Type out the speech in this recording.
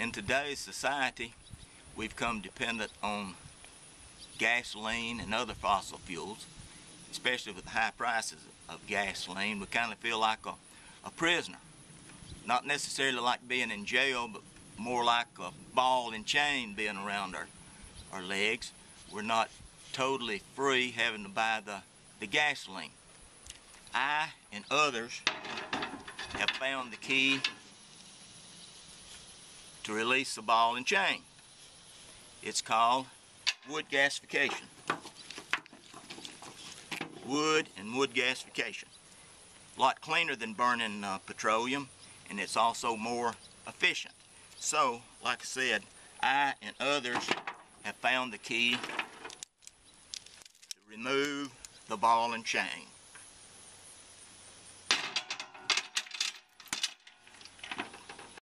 In today's society, we've come dependent on gasoline and other fossil fuels, especially with the high prices of gasoline. We kind of feel like a, a prisoner. Not necessarily like being in jail, but more like a ball and chain being around our, our legs. We're not totally free having to buy the, the gasoline. I and others have found the key to release the ball and chain. It's called wood gasification. Wood and wood gasification. A lot cleaner than burning uh, petroleum and it's also more efficient. So, like I said, I and others have found the key to remove the ball and chain.